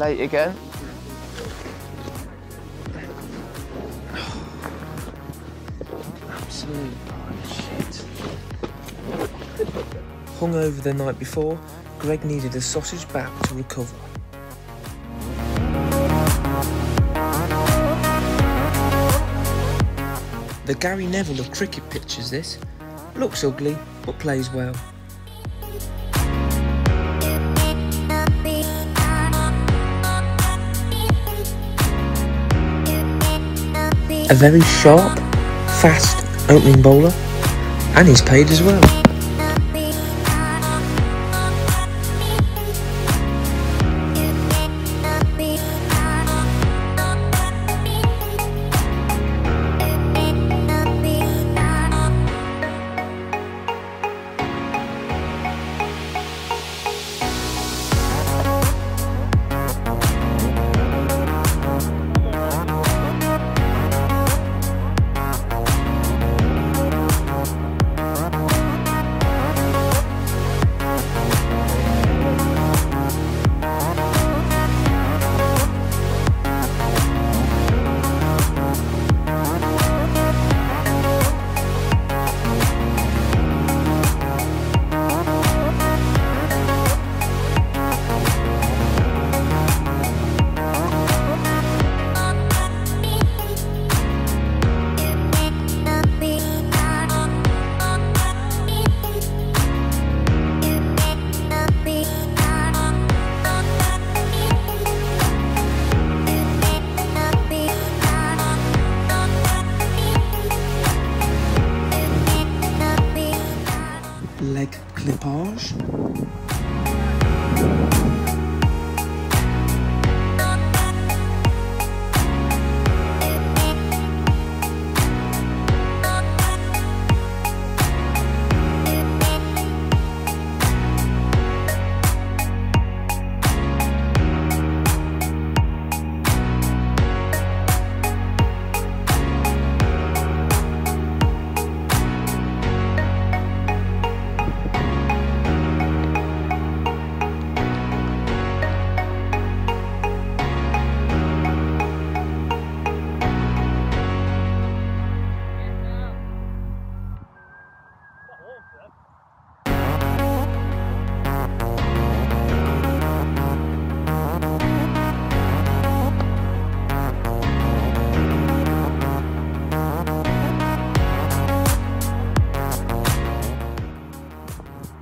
late again. Absolute shit. Hungover the night before, Greg needed a sausage back to recover. The Gary Neville of cricket pictures this. Looks ugly, but plays well. A very sharp, fast opening bowler, and he's paid as well.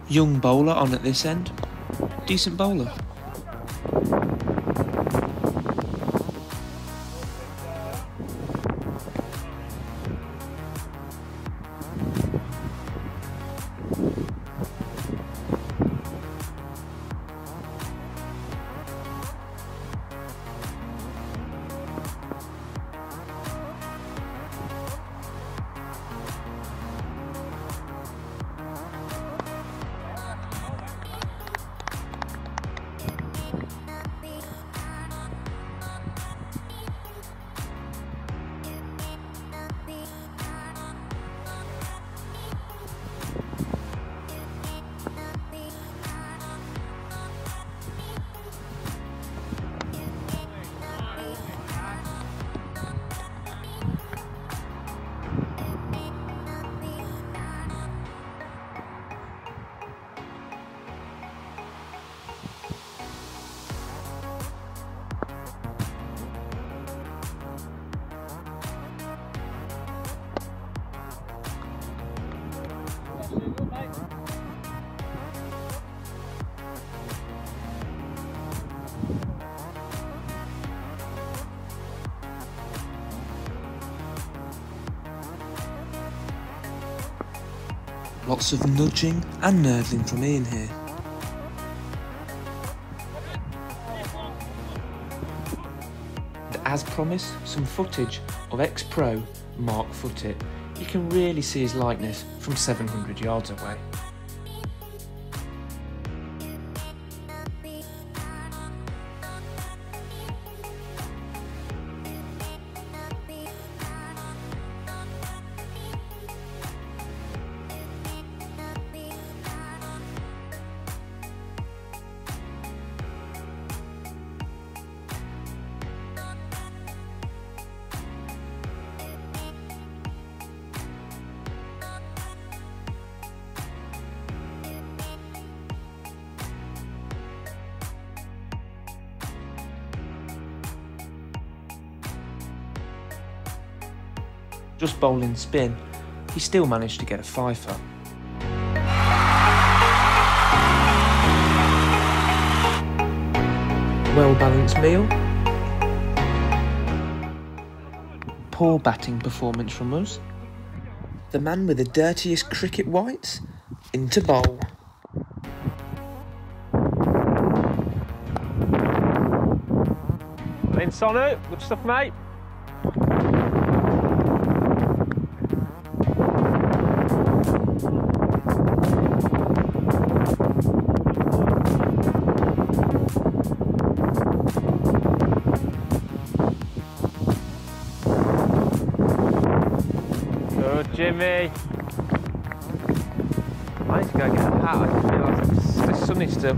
Young bowler on at this end. Decent bowler. Lots of nudging and nurdling from Ian here. And as promised, some footage of ex-pro Mark Footitt. You can really see his likeness from 700 yards away. Just bowling spin, he still managed to get a fifer. Well balanced meal. Poor batting performance from us. The man with the dirtiest cricket whites into bowl. In Sonu, good stuff, mate. Jimmy. I need to go get a hat. I realise it's, it's sunny still.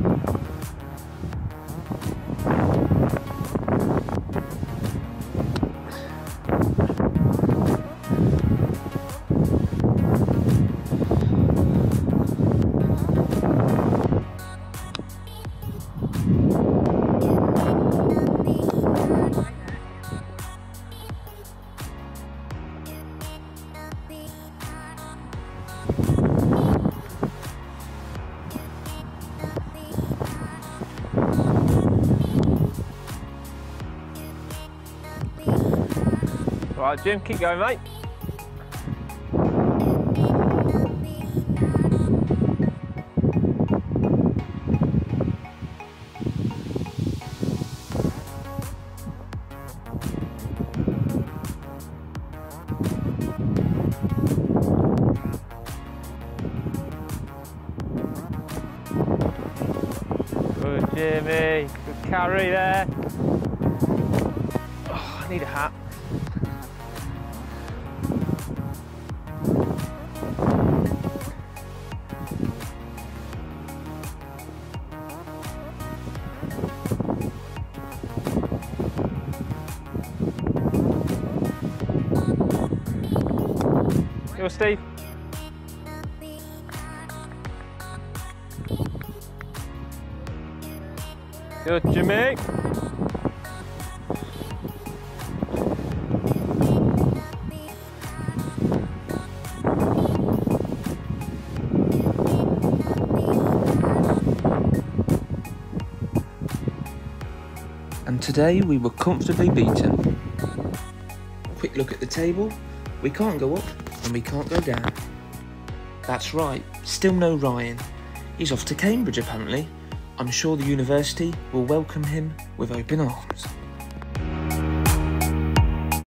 Right, Jim, keep going, mate. Good, Jimmy. Good carry there. Oh, I need a hat. Go, Steve. Good, Jimmy. And today we were comfortably beaten. Quick look at the table. We can't go up and we can't go down. That's right, still no Ryan. He's off to Cambridge apparently. I'm sure the university will welcome him with open arms.